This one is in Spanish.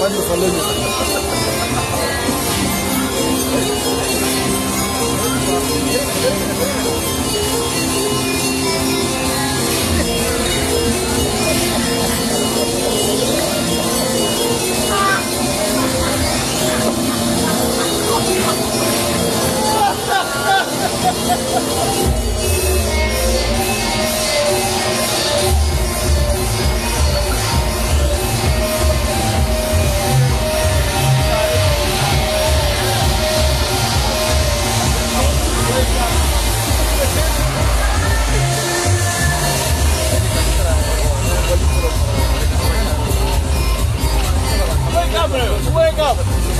Thank you. Wake up!